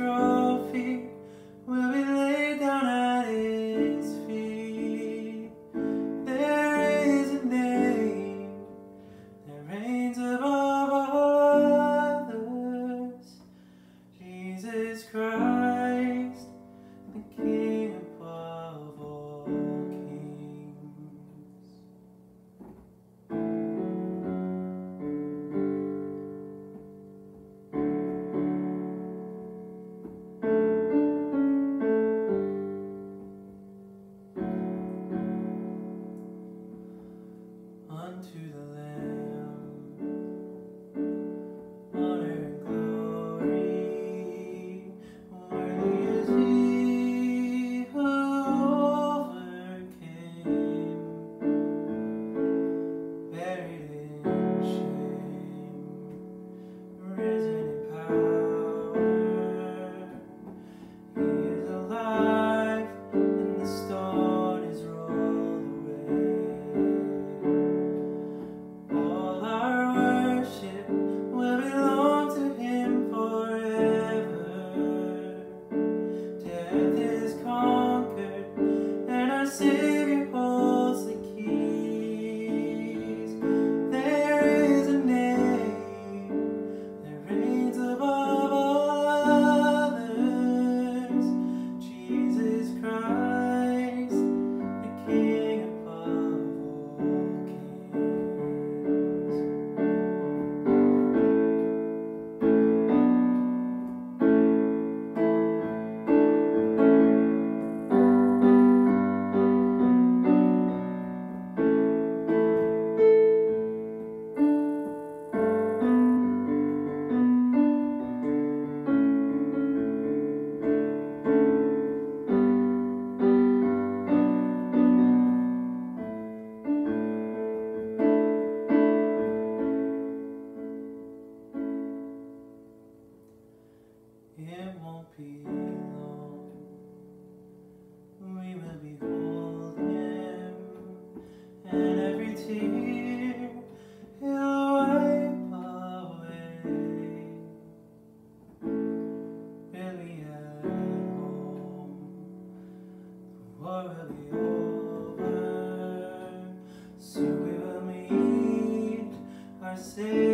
control. to the land. tear He'll wipe away Really The war will be over we will meet our Savior